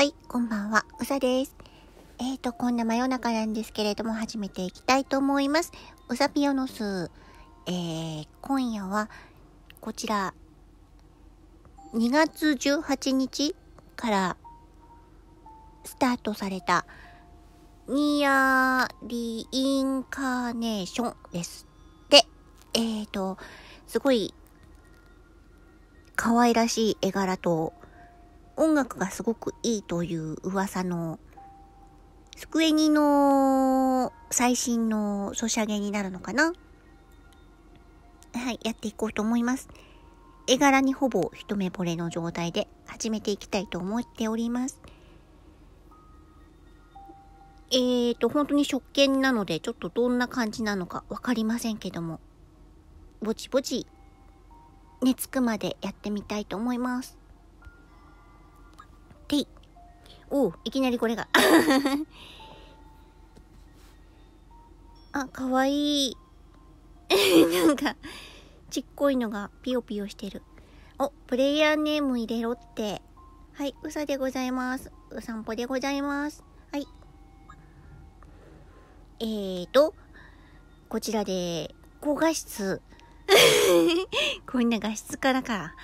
はい、こんばんは、うさです。えーと、こんな真夜中なんですけれども、始めていきたいと思います。うさぴよのす。えー、今夜は、こちら、2月18日からスタートされた、ニアリインカーネーションです。で、えーと、すごい、可愛らしい絵柄と、音楽がすごくいいという噂の、スクエニの最新のソシャゲになるのかな？はい、やっていこうと思います。絵柄にほぼ一目惚れの状態で始めていきたいと思っております。えーと、本当に初見なので、ちょっとどんな感じなのかわかりませんけども、ぼちぼち、寝つくまでやってみたいと思います。てい。おう、いきなりこれが。あ、かわいい。なんか、ちっこいのがピヨピヨしてる。お、プレイヤーネーム入れろって。はい、うさでございます。うさんぽでございます。はい。えーと、こちらで、高画質。こんな画質からか。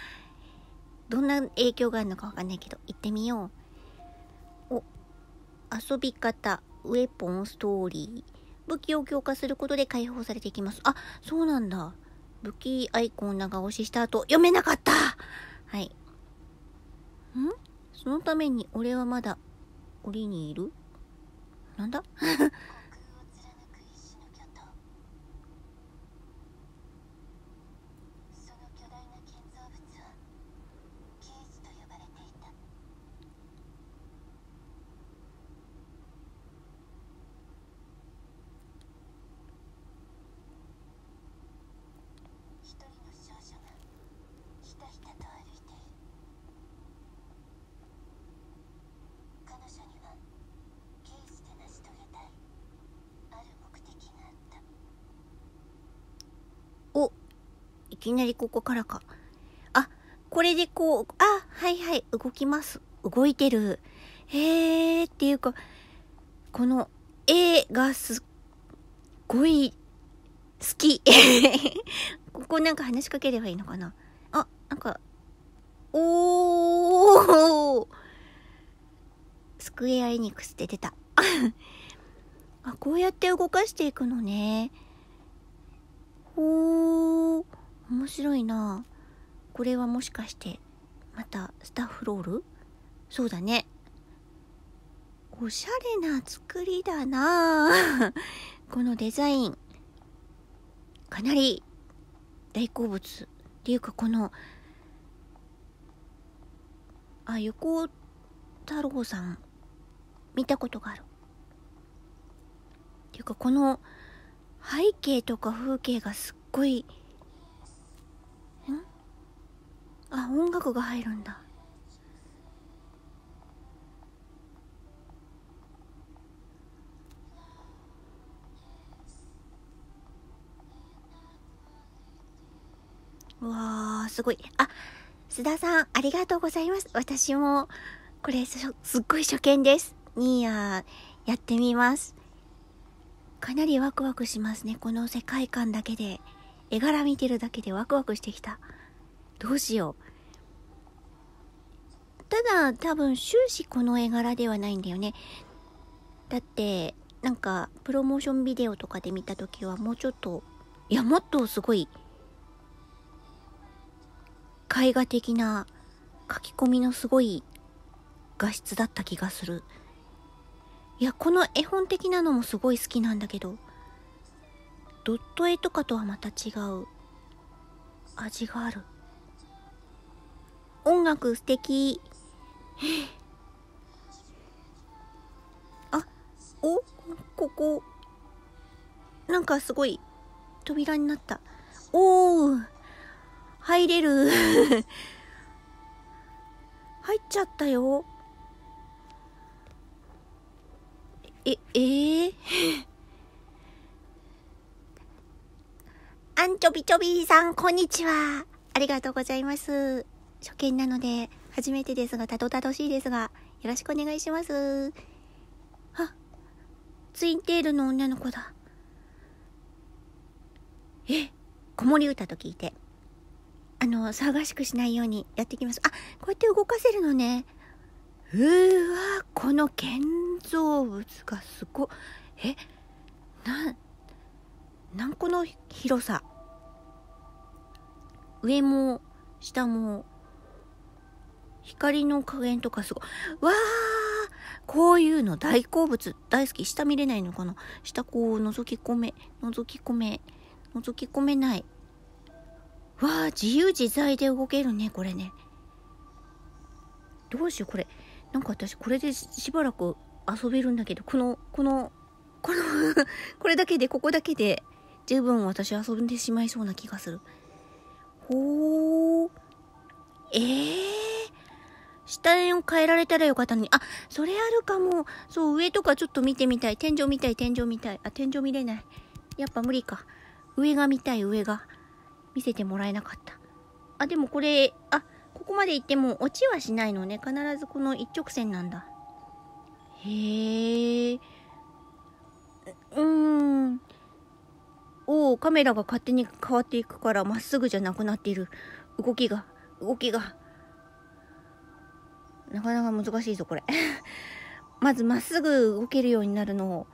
どんな影響があるのかわかんないけど、行ってみよう。お、遊び方、ウェポン、ストーリー。武器を強化することで解放されていきます。あ、そうなんだ。武器アイコン長押しした後、読めなかったはい。ん？そのために俺はまだ、檻にいる？なんだその巨大な建造物はケージと呼ばれていた一人の少女がひたひたと歩いている彼女にはケージで成し遂げたいある目的があったお、いきなりここからか。あ、これでこう、あ、はいはい、動きます。動いてる。へーっていうか、この絵がすっごい好き。ここなんか話しかければいいのかなあ、なんか、おースクエアエニックスって出た。あ、こうやって動かしていくのね。おー、面白いな。これはもしかして、またスタッフロール？そうだね。おしゃれな作りだな このデザイン。かなり大好物。っていうかこの、あ、横太郎さん、見たことがある。っていうかこの、背景とか風景がすっごい、んあ、音楽が入るんだ。わー、すごい。あ、須田さん、ありがとうございます。私も、これす、すっごい初見です。ニーヤやってみます。かなりワクワクしますね。この世界観だけで。絵柄見てるだけでワクワクしてきた。どうしよう。ただ、多分終始この絵柄ではないんだよね。だって、なんか、プロモーションビデオとかで見た時はもうちょっと、いや、もっとすごい、絵画的な書き込みのすごい画質だった気がする。いや、この絵本的なのもすごい好きなんだけど、ドット絵とかとはまた違う味がある。音楽素敵。あ、お、ここ、なんかすごい扉になった。おー、入れる。入っちゃったよ。え、えー、アンチョビチョビさん、こんにちは。ありがとうございます。初見なので、初めてですが、たどたどしいですが、よろしくお願いします。あ、ツインテールの女の子だ。え、子守歌と聞いて。あの、騒がしくしないようにやっていきます。あ、こうやって動かせるのね。うーわ、この建造物がすご、え、なん、なんこの広さ？上も、下も、光の加減とかすごい。わーこういうの大好物。大好き。下見れないのかな下こう覗き込め、覗き込め、覗き込めない。わー自由自在で動けるね、これね。どうしよう、これ。なんか私、これでしばらく遊べるんだけど、この、この、この これだけで、ここだけで、十分私遊んでしまいそうな気がする。ほー。えー。下を変えられたらよかったのに。あ、それあるかも。そう、上とかちょっと見てみたい。天井見たい、天井見たい。あ、天井見れない。やっぱ無理か。上が見たい、上が。見せてもらえなかった。あ、でもこれ、あ、ここまで行っても落ちはしないのね。必ずこの一直線なんだ。へえ。うーん。おお、カメラが勝手に変わっていくから、まっすぐじゃなくなっている。動きが、動きが。なかなか難しいぞ、これ。まず、まっすぐ動けるようになるのを、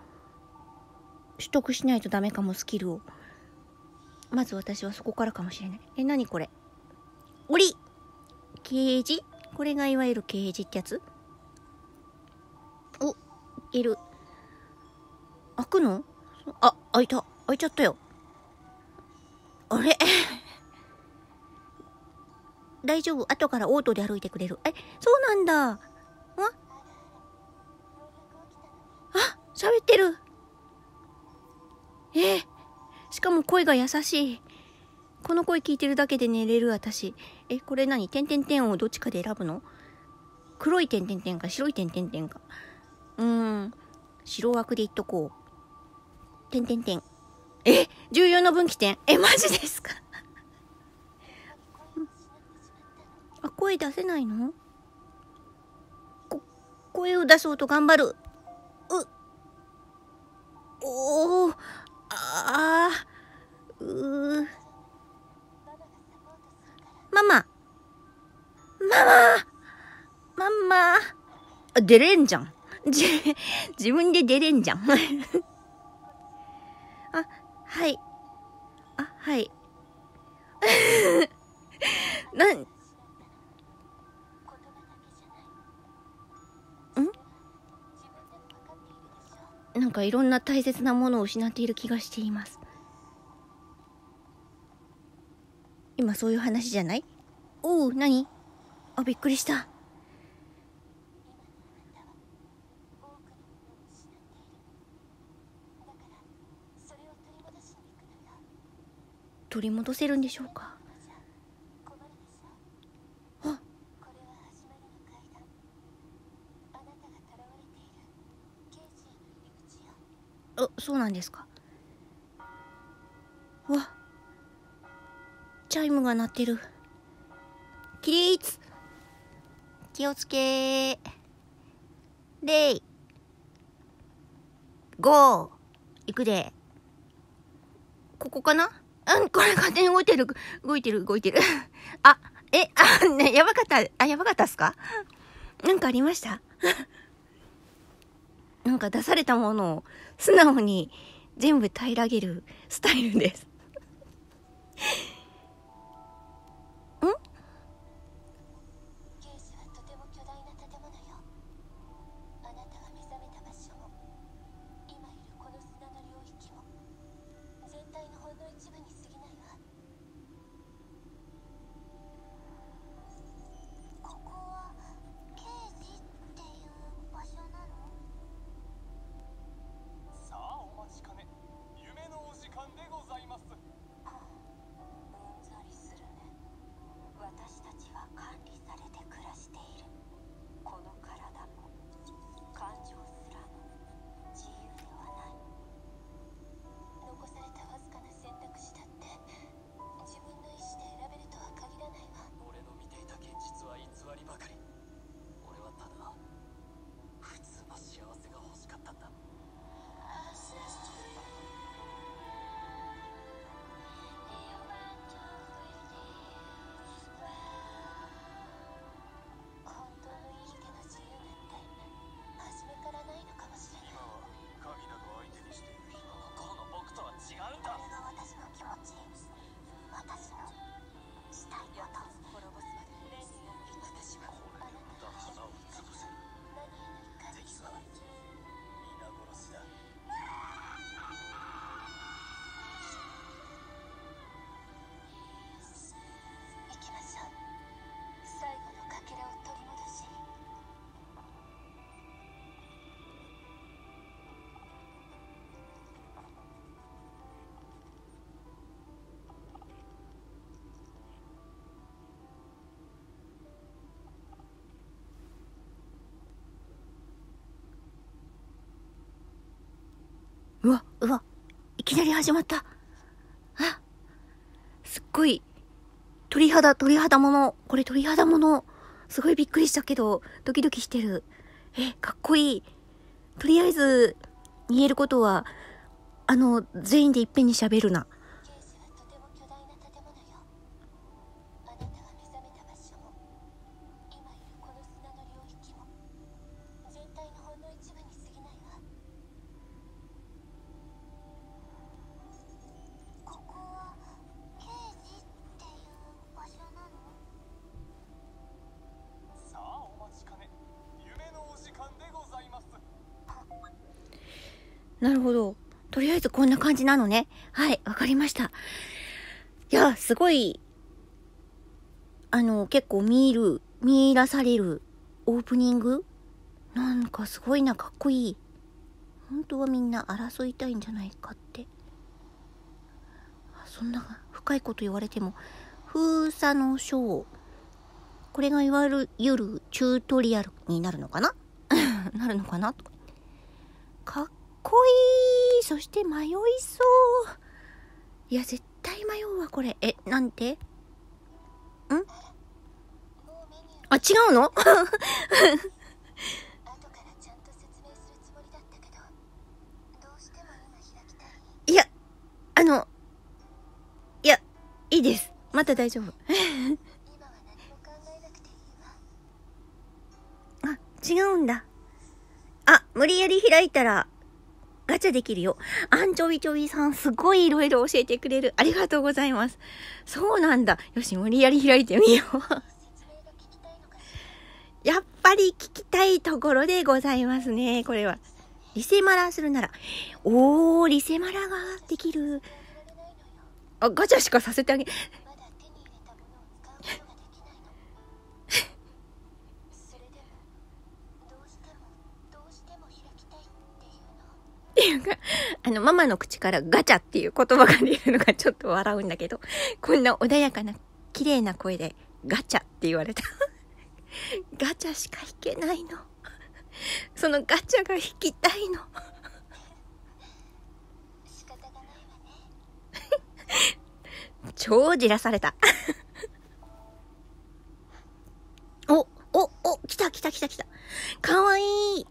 取得しないとダメかも、スキルを。まず私はそこからかもしれない。え、なにこれ？檻ケージ？これがいわゆるケージってやつ？お、いる。開くの？あ、開いた。開いちゃったよ。あれ？大丈夫。後からオートで歩いてくれる。え、そうなんだ。ああ、喋ってる。えーしかも声が優しい。この声聞いてるだけで寝れる私。え、これ何？点々点をどっちかで選ぶの？黒い点々点か白い点々点か。うーん。白枠でいっとこう。点々点。え、重要な分岐点え、マジですか？声出せないの？こ、声を出そうと頑張る。う、おー、あー、うー。ママママママあ出れんじゃん。じ、自分で出れんじゃん。あ、はい。あ、はい。ななんかいろんな大切なものを失っている気がしています。今そういう話じゃない？おう、何？あ、びっくりした。取り戻せるんでしょうか？あ、そうなんですか。わ。チャイムが鳴ってる。起立気をつけー。レイ。ゴー。行くで。ここかな？うん、これ勝手に動いてる。動いてる、動いてる。あ、え、あ、ね、やばかった。あ、やばかったっすか？なんかありました？なんか出されたものを素直に全部平らげるスタイルです。うわ、うわ、いきなり始まった。あ、すっごい、鳥肌、鳥肌もの。これ鳥肌もの。すごいびっくりしたけど、ドキドキしてる。え、かっこいい。とりあえず、言えることは、あの、全員でいっぺんに喋るな。な感じなのね。はい、わかりました。いや、すごい、あの、結構見る、見入らされるオープニングなんかすごいな、かっこいい。本当はみんな争いたいんじゃないかって。そんな深いこと言われても、封鎖の章。これがいわゆる、ゆるチュートリアルになるのかな？なるのかな？とかかっこいいそして迷いそういや、絶対迷うわ、これ。え、なんて？もうメニューあ、違うの？いや、あの、いや、いいです。また大丈夫。あ、違うんだ。あ、無理やり開いたら、ガチャできるよ。アンチョビチョビさん、すごい色々教えてくれる。ありがとうございます。そうなんだ。よし、無理やり開いてみよう。やっぱり聞きたいところでございますね、これは。リセマラするなら。おー、リセマラができる。あ、ガチャしかさせてあげ、っていうか、あの、ママの口からガチャっていう言葉が出るのがちょっと笑うんだけど、こんな穏やかな、綺麗な声でガチャって言われた。ガチャしか引けないの。そのガチャが引きたいの。仕方がないわね超じらされた。お、お、お、来た来た来た来た。かわいい。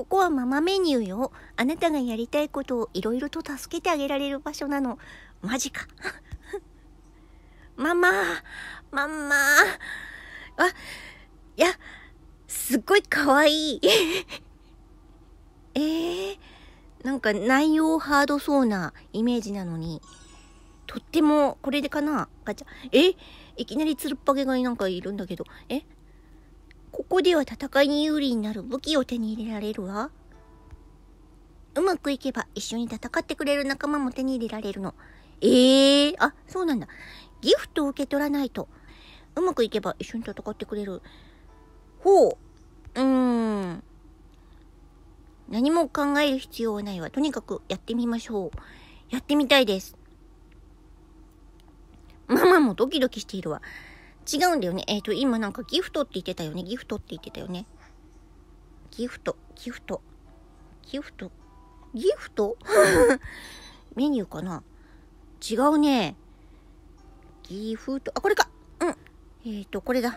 ここはママメニューよ。あなたがやりたいことをいろいろと助けてあげられる場所なの。マジか。ママ、ママ。あ、いや、すっごいかわいい。えー、なんか内容ハードそうなイメージなのに、とっても、これでかな？ガチャ。え？いきなりつるっぱげがなんかいるんだけど。え？ここでは戦いに有利になる武器を手に入れられるわ。うまくいけば一緒に戦ってくれる仲間も手に入れられるの。ええー、あ、そうなんだ。ギフトを受け取らないと。うまくいけば一緒に戦ってくれる。ほう。うーん。何も考える必要はないわ。とにかくやってみましょう。やってみたいです。ママもドキドキしているわ。違うんだよね。えっ、と、今なんかギフトって言ってたよね。ギフトって言ってたよね。ギフト、ギフト、ギフト、ギフト？メニューかな？違うね。ギフト、あ、これか。うん。えっ、と、これだ。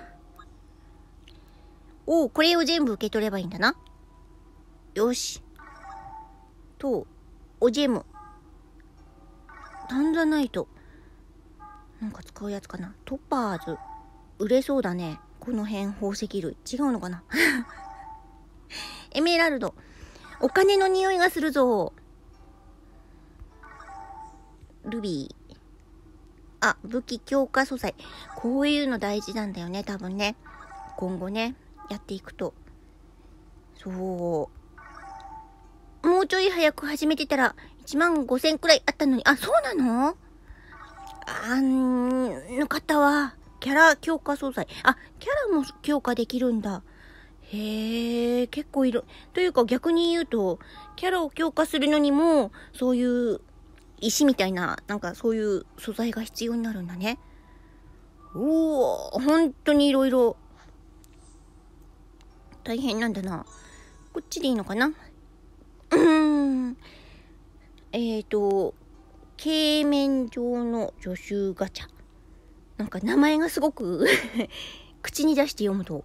おお、これを全部受け取ればいいんだな。よし。と、おジェム。タンザナイト。なんか使うやつかな。トパーズ。売れそうだね。この辺宝石類。違うのかな？エメラルド。お金の匂いがするぞ。ルビー。あ、武器強化素材。こういうの大事なんだよね、多分ね。今後ね、やっていくと。そう。もうちょい早く始めてたら、1万5千くらいあったのに。あ、そうなの？あん、の方は、キャラ強化素材。あ、キャラも強化できるんだ。へえ、結構いる。というか逆に言うと、キャラを強化するのにも、そういう石みたいな、なんかそういう素材が必要になるんだね。おお、本当にいろいろ、大変なんだな。こっちでいいのかな？うーん。えーと、鏡面上の助手ガチャ。なんか名前がすごく 口に出して読むと、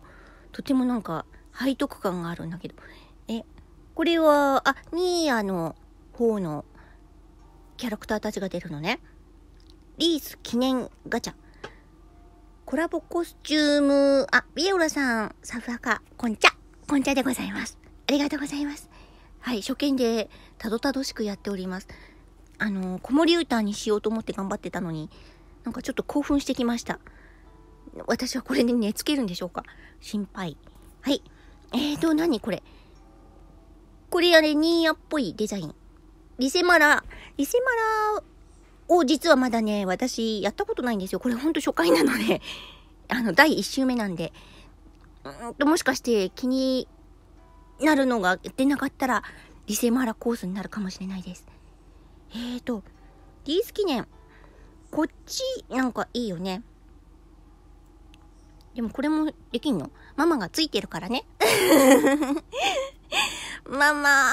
とてもなんか背徳感があるんだけど。え、これは、あ、ニーヤの方のキャラクターたちが出るのね。リース記念ガチャ。コラボコスチューム、あ、ビエオラさん、サフアカ、こんちゃ、こんちゃでございます。ありがとうございます。はい、初見でたどたどしくやっております。あの、子守歌にしようと思って頑張ってたのに、なんかちょっと興奮してきました。私はこれで寝つけるんでしょうか？心配。はい。えーと、何これ？これあれ、ニーヤっぽいデザイン。リセマラ、リセマラを実はまだね、私やったことないんですよ。これほんと初回なので、あの、第1週目なんで。うんと、もしかして気になるのが出なかったら、リセマラコースになるかもしれないです。えーと、リース記念。こっち、なんかいいよね。でもこれもできんの？ママがついてるからね。ママ。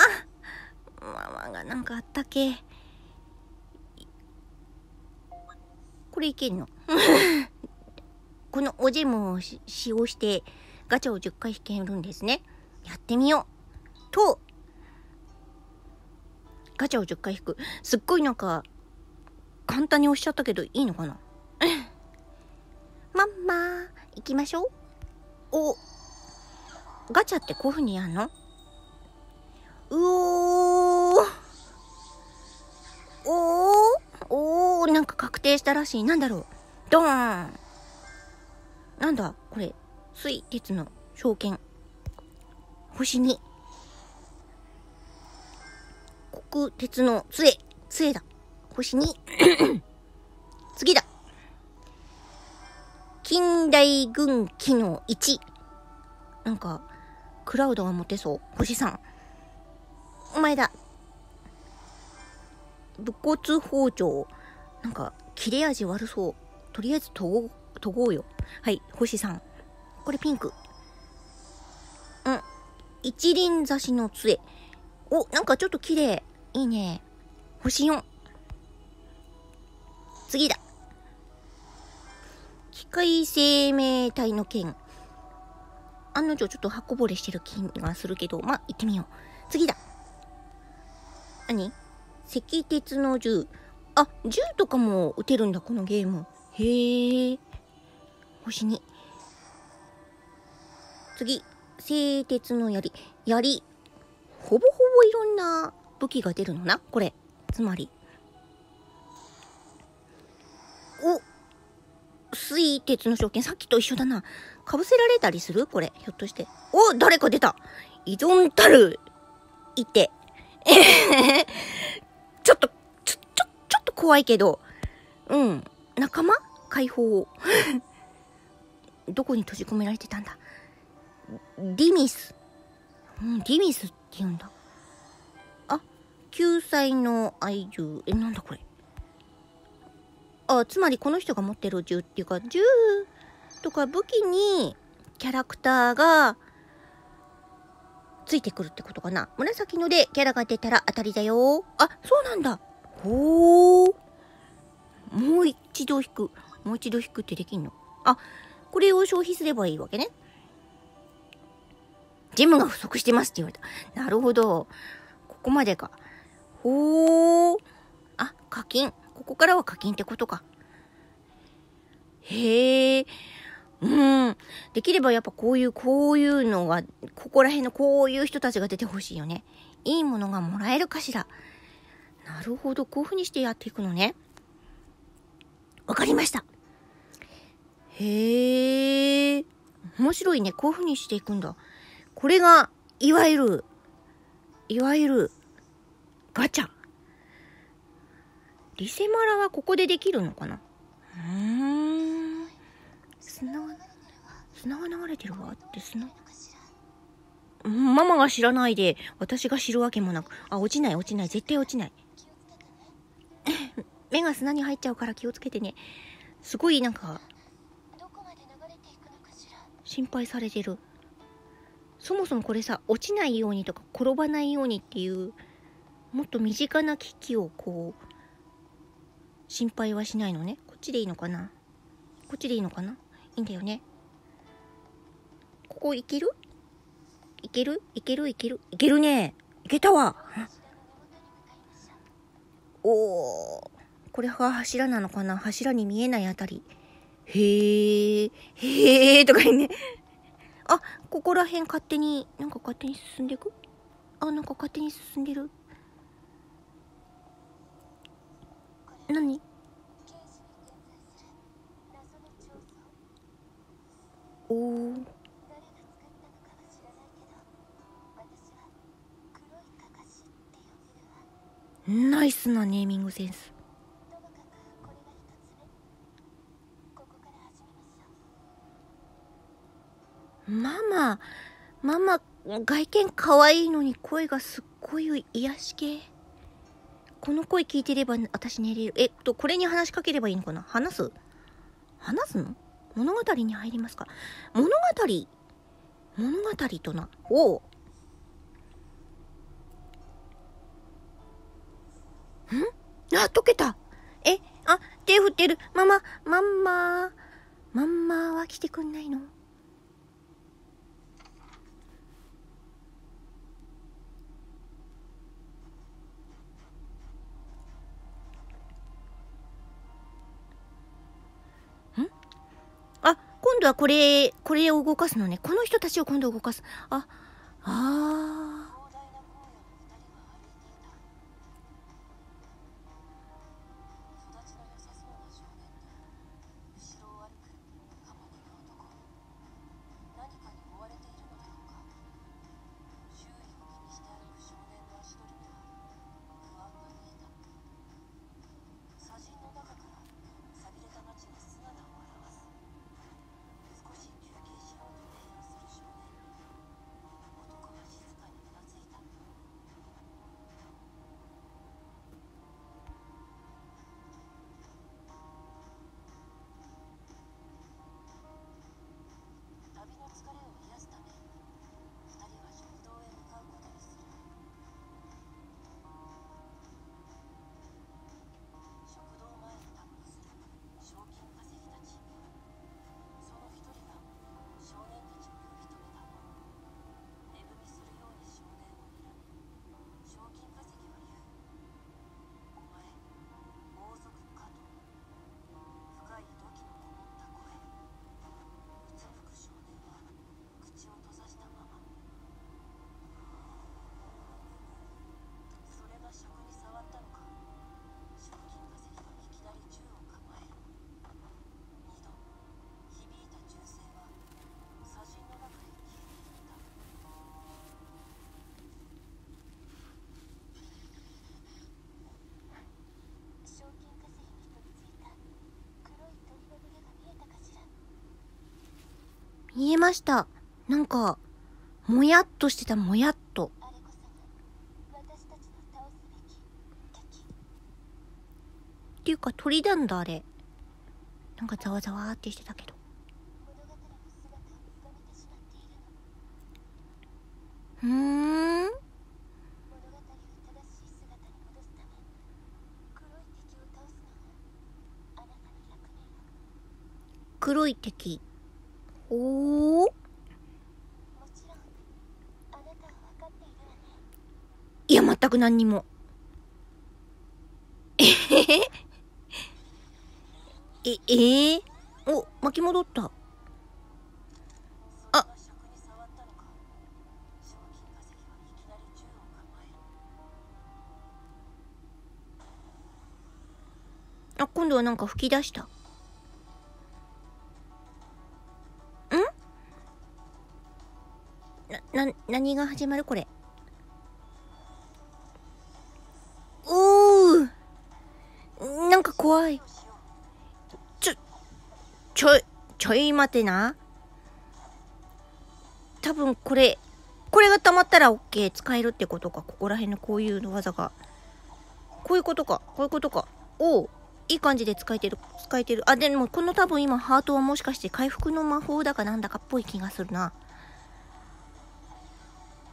ママがなんかあったけ。これいけんの？このおジェムを使用してガチャを10回引けるんですね。やってみよう。と、ガチャを10回引く。すっごいなんか、簡単に押しちゃったけどいいのかな？マンマー、行きましょう。お、ガチャってこういう風にやんの？うおー。おー。おー、なんか確定したらしい。なんだろう？ドーン。なんだ、これ。水鉄の証券。星に。国鉄の杖。杖だ。星に。次だ。近代軍機能1。なんか、クラウドが持てそう。星3。お前だ。武骨包丁。なんか、切れ味悪そう。とりあえず研ごう、研ごうよ。はい、星3。これピンク。うん。一輪刺しの杖。お、なんかちょっと綺麗。いいね。星4。次だ。機械生命体の剣。案の定ちょっと刃こぼれしてる気がするけど、まあ、行ってみよう。次だ。何？石鉄の銃。あ、銃とかも撃てるんだ、このゲーム。へえ。星に。次。製鉄の槍。槍。ほぼほぼいろんな武器が出るのな、これ。つまり。お水鉄の証券、さっきと一緒だな。かぶせられたりする？これ、ひょっとして。お誰か出た依存たるいてえ。ちょっと、ちょ、ちょ、ちょっと怖いけど。うん。仲間？解放を。どこに閉じ込められてたんだ？ディミス。うん、ディミスって言うんだ。あ、救済の愛銃。え、なんだこれ？あ、つまりこの人が持ってる銃っていうか、銃とか武器にキャラクターがついてくるってことかな。紫のでキャラが出たら当たりだよ。あ、そうなんだ。ほー。もう一度引く。もう一度引くってできんの？あ、これを消費すればいいわけね。ジムが不足してますって言われた。なるほど。ここまでか。ほー。あ、課金。ここからは課金ってことか。へえ。うん。できればやっぱこういう、こういうのが、ここら辺のこういう人たちが出てほしいよね。いいものがもらえるかしら。なるほど。こういう風にしてやっていくのね。わかりました。へえ。面白いね。こういう風にしていくんだ。これが、いわゆる、いわゆる、ガチャ。リセマラはここでできるのかな？うーん。砂が、砂が流れてるわって砂。うんママが知らないで、私が知るわけもなく。あ、落ちない落ちない。絶対落ちない。目が砂に入っちゃうから気をつけてね。すごいなんか、心配されてる。そもそもこれさ、落ちないようにとか転ばないようにっていうもっと身近な危機をこう、心配はしないのね。こっちでいいのかな？こっちでいいのかな？いいんだよね。ここいける？いける？いける？いける？いけるね。いけたわ。おー。これが柱なのかな？柱に見えないあたり。へえ、へえとか言うね。あ、ここら辺勝手に、なんか勝手に進んでいく？あ、なんか勝手に進んでる。何？おおナイスなネーミングセンス。ママママ外見可愛いのに声がすっごい癒し系。この声聞いてれば私寝れる。えっと、これに話しかければいいのかな？話す？話すの？物語に入りますか？物語？物語とな？おう。ん？あ、溶けた。え、あ、手振ってる。ママ、マンマ。ー。マンマーは来てくんないの？今度はこれ、これを動かすのね。この人たちを今度動かす。あ、ああ見えました。なんか、もやっとしてた、もやっと。っていうか鳥なんだ、あれ。なんかざわざわってしてたけど。物語の姿を歪めてしまっているのうーん。黒い敵を倒すのがあなたの役目よ黒い敵。お。いや、全く何にも。えへへえ、えー、お、巻き戻った。ああ、今度はなんか吹き出した。何が始まるこれ？おーなんか怖い。ちょ、ちょい、ちょい待てな。多分これ、これが溜まったら OK 使えるってことか。ここら辺のこういうの技が。こういうことか。こういうことか。おう。いい感じで使えてる。使えてる。あ、でもこの多分今ハートはもしかして回復の魔法だかなんだかっぽい気がするな。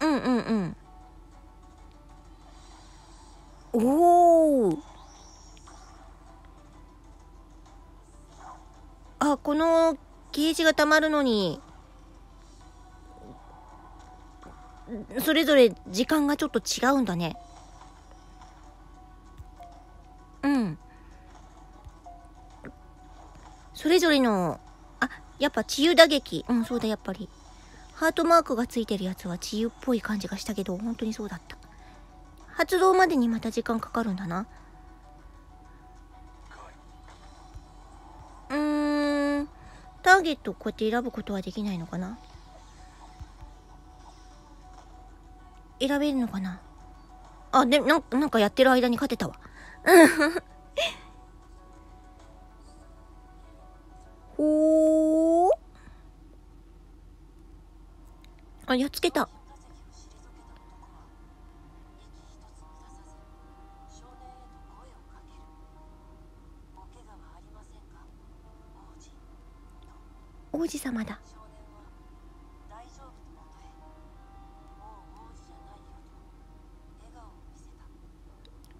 うんうんうん。おおあ、このゲージが溜まるのに、それぞれ時間がちょっと違うんだね。うん。それぞれの、あ、やっぱ治癒打撃。うん、そうだ、やっぱり。ハートマークがついてるやつは治癒っぽい感じがしたけど、本当にそうだった。発動までにまた時間かかるんだな。うん、ターゲットをこうやって選ぶことはできないのかな選べるのかなあ、で、なんなんかやってる間に勝てたわ。ほー。あ、やっつけた。王子様だ。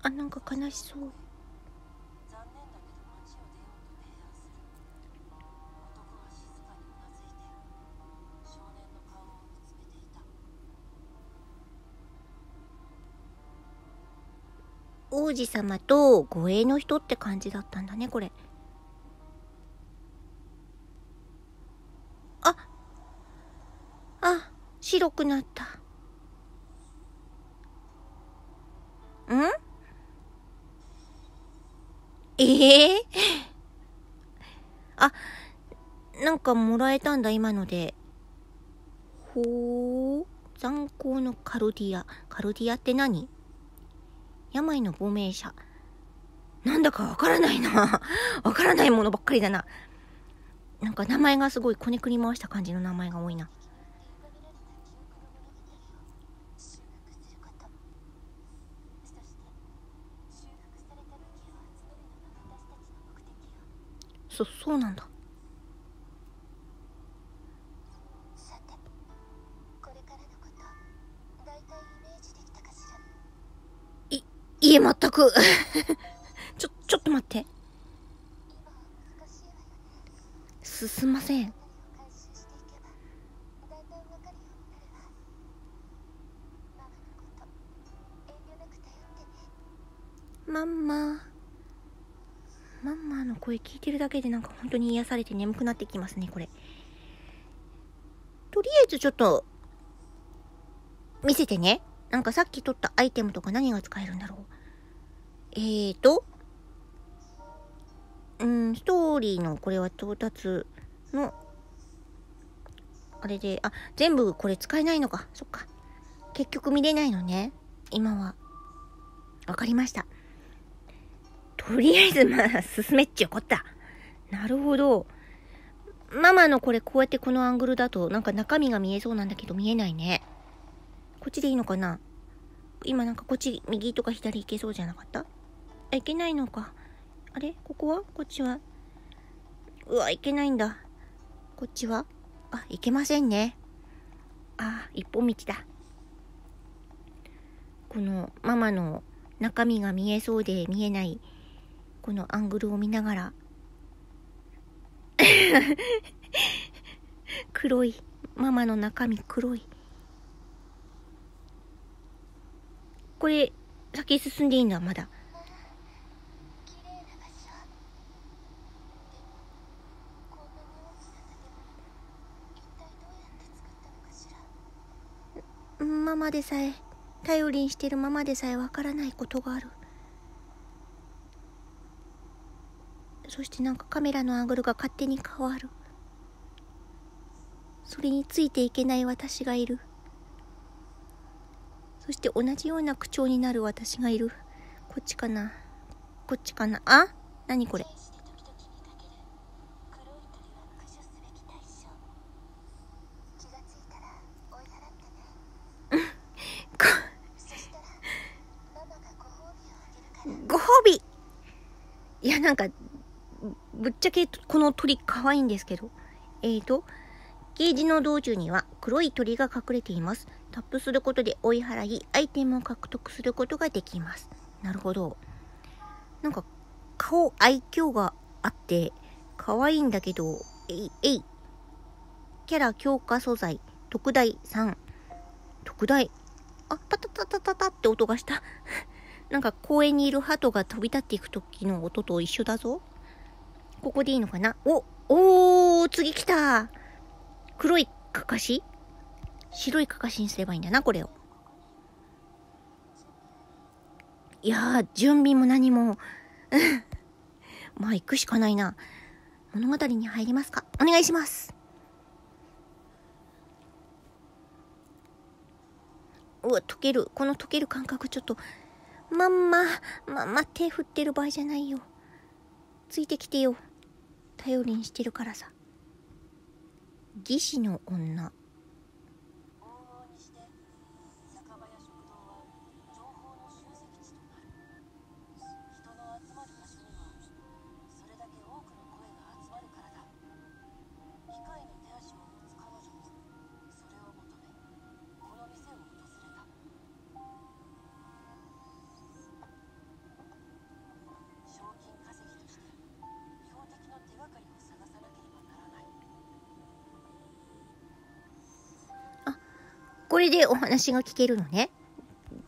あ、なんか悲しそう。王子様と護衛の人って感じだったんだね、これ。あ、あ、白くなった。ん？え？え あ、なんかもらえたんだ、今ので。ほー。残光のカルディア。カルディアって何？病の亡命者。なんだかわからないな。わからないものばっかりだな。なんか名前がすごいこねくり回した感じの名前が多いな。そ、そうなんだ。く。ちょ、ちょっと待って。今は難しいわよねす、すません。マママ。マの声聞いてるだけでなんか本当に癒されて眠くなってきますね、これ。とりあえずちょっと、見せてね。なんかさっき取ったアイテムとか何が使えるんだろう。えーと、うん、ストーリーのこれは到達の、あれで、あ、全部これ使えないのか。そっか。結局見れないのね。今は。わかりました。とりあえず、まあ、進めっちゅうこった。なるほど。ママのこれ、こうやってこのアングルだと、なんか中身が見えそうなんだけど、見えないね。こっちでいいのかな今なんかこっち、右とか左行けそうじゃなかった？あ、いけないのか。あれ？ここは？こっちは？うわ、いけないんだ。こっちは？あ、いけませんね。あ、一本道だ。このママの中身が見えそうで見えない。このアングルを見ながら。黒い。ママの中身黒い。これ先進んでいいんだまだ綺麗な場所でもこんなに大きな建物一体どうやって作ったのかしらママでさえ頼りにしてるママでさえわからないことがある。そしてなんかカメラのアングルが勝手に変わる。それについていけない私がいる。そして同じような口調になる私がいる。こっちかな？こっちかな？あ？何これ天使で時々見かける黒い鳥は駆除すべき対象気がついたら追い払ってねこそしたらママがご褒美をあげるからご褒美いやなんかぶっちゃけこの鳥可愛いんですけどえーとゲージの道中には黒い鳥が隠れていますタップすることで追い払いアイテムを獲得することができますなるほど。なんか、顔、愛嬌があって、可愛いんだけど、えい、えい。キャラ強化素材、特大3。特大。あ、タタタタタタって音がした。なんか公園にいる鳩が飛び立っていく時の音と一緒だぞ。ここでいいのかな？お、おー、次来た。黒いかかし？白いかかしにすればいいんだな、これを。いやー、準備も何も。まあ、行くしかないな。物語に入りますか？お願いします。うわ、溶ける。この溶ける感覚ちょっと、まんま、まんま手振ってる場合じゃないよ。ついてきてよ。頼りにしてるからさ。義士の女。これでお話が聞けるのね。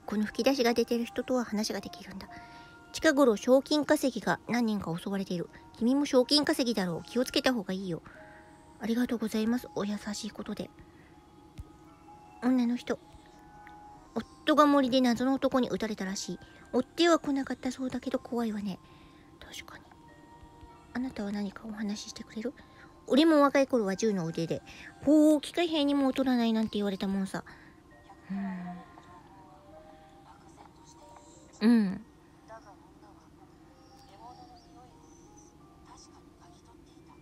この吹き出しが出てる人とは話ができるんだ。近頃賞金稼ぎが何人か襲われている。君も賞金稼ぎだろう。気をつけた方がいいよ。ありがとうございます。お優しいことで。女の人。夫が森で謎の男に撃たれたらしい。追っては来なかったそうだけど怖いわね。確かに。あなたは何かお話ししてくれる？俺も若い頃は銃の腕で、ほう、機械兵にも劣らないなんて言われたもんさ。うん。うん。だが女は獲物の匂いを確かに嗅ぎ取っていた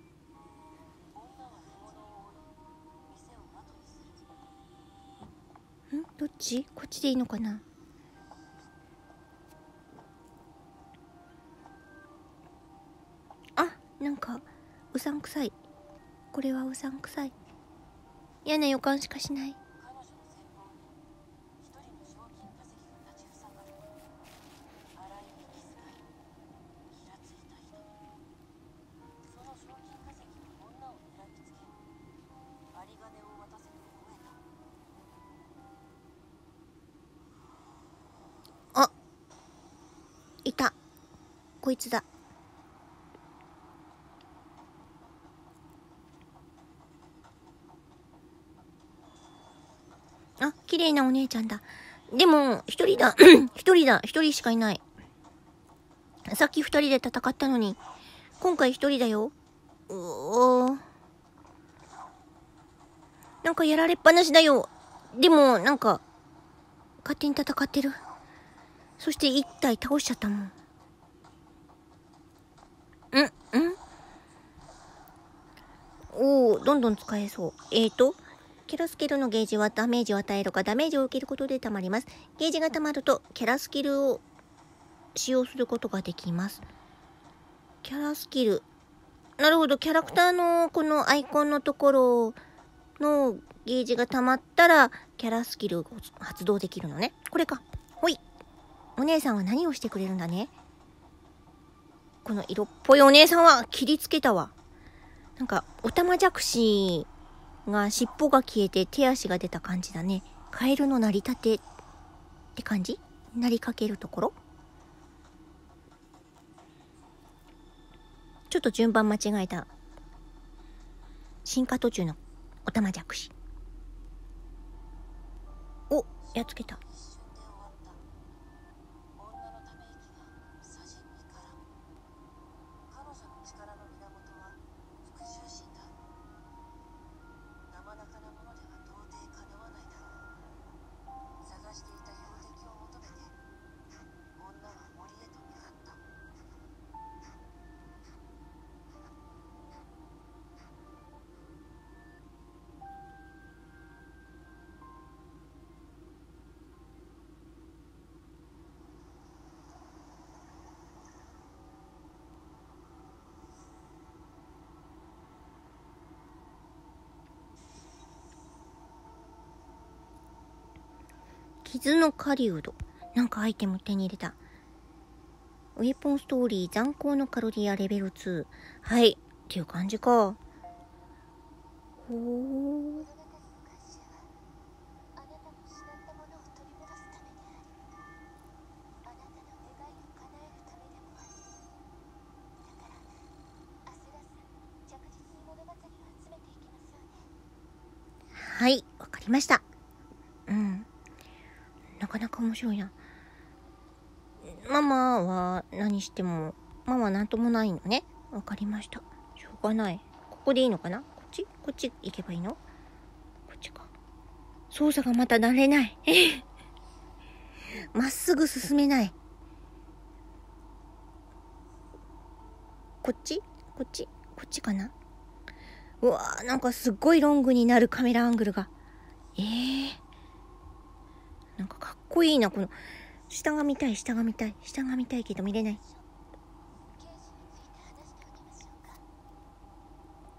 女は獲物を追い店を後にするん？どっち？こっちでいいのかな？あ、なんか、うさんくさい。これはうさんくさい。嫌な予感しかしない。あいた。こいつだ金稼ぎは女を狙いつけ有り金を渡せと吠えたあいた。こいつだ。あ、綺麗なお姉ちゃんだ。でも、一人だ。一人だ。一人しかいない。さっき二人で戦ったのに、今回一人だよ。うおーなんかやられっぱなしだよ。でも、なんか、勝手に戦ってる。そして一体倒しちゃったもん。んん？おー、どんどん使えそう。えーと、キャラスキルのゲージはダメージを与えるかダメージを受けることで溜まります。ゲージが溜まるとキャラスキルを使用することができます。キャラスキル。なるほど、キャラクターのこのアイコンのところのゲージが溜まったらキャラスキルを発動できるのね。これか。ほい。お姉さんは何をしてくれるんだねこの色っぽいお姉さんは切りつけたわ。なんか、オタマジャクシが尻尾が消えて手足が出た感じだね。カエルの成り立てって感じ？なりかけるところ？ちょっと順番間違えた。進化途中のおたまじゃくし。お、やっつけた。傷の狩人。なんかアイテム手に入れた。ウェポンストーリー残光のカロリアレベル2。はい。っていう感じか。ほー。はい、わかりました。面白いな。ママは何しても、ママはなんともないのね。わかりました。しょうがない。ここでいいのかな？こっち？こっち行けばいいの？こっちか。操作がまた慣れない。まっすぐ進めない。こっち？こっち？こっちかな？うわーなんかすっごいロングになるカメラアングルが。ええー。なんかかっこいいな、この。下が見たい、下が見たい、下が見たいけど見れない。刑事について話しておきましょうか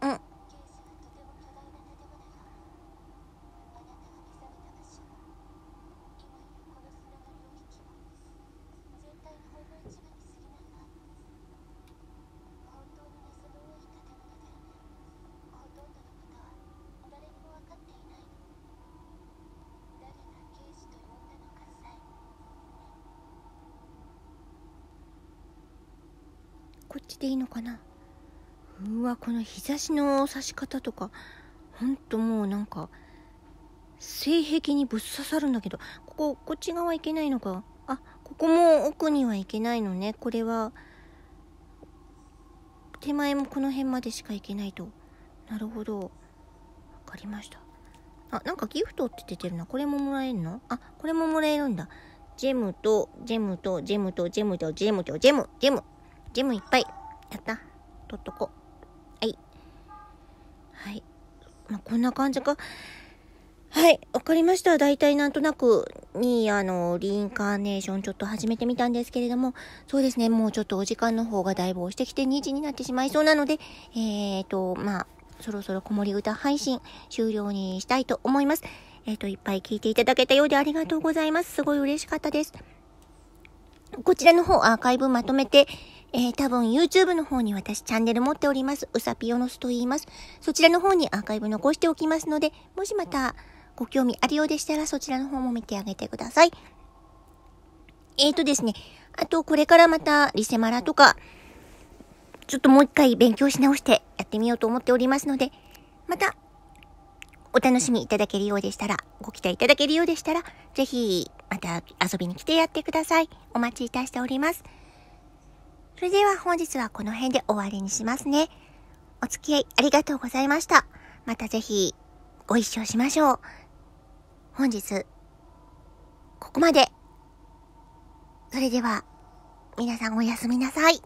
うん。刑事はとても巨大な建物よあなたが目覚めた場所も今いるこの砂の領域も全体のほんの一部に過ぎないわ本当に謎の多い建物でほとんどのことは誰にも分かっていないの誰が刑事と呼んだのかさえこっちでいいのかな？うわ、この日差しの差し方とか、ほんともうなんか、性癖にぶっ刺さるんだけど、ここ、こっち側行けないのか？あ、ここも奥には行けないのね。これは、手前もこの辺までしか行けないと。なるほど。わかりました。あ、なんかギフトって出てるな。これももらえるの？あ、これももらえるんだ。ジェムと、ジェムと、ジェムと、ジェムと、ジェムと、ジェム、ジェム。ジェムいっぱい。やった。取っとこ。はい。はい。まあ、こんな感じか。はい。わかりました。大体なんとなくに、あの、リインカーネーションちょっと始めてみたんですけれども、そうですね。もうちょっとお時間の方がだいぶ押してきて2時になってしまいそうなので、えーと、まあ、そろそろ子守歌配信終了にしたいと思います。えっ、と、いっぱい聞いていただけたようでありがとうございます。すごい嬉しかったです。こちらの方、アーカイブまとめて、えー、多分 YouTube の方に私チャンネル持っております。うさぴよのすと言います。そちらの方にアーカイブ残しておきますので、もしまたご興味あるようでしたらそちらの方も見てあげてください。えーとですね、あとこれからまたリセマラとか、ちょっともう一回勉強し直してやってみようと思っておりますので、またお楽しみいただけるようでしたら、ご期待いただけるようでしたら、ぜひまた遊びに来てやってください。お待ちいたしております。それでは本日はこの辺で終わりにしますね。お付き合いありがとうございました。またぜひご一緒しましょう。本日、ここまで。それでは、皆さんおやすみなさい。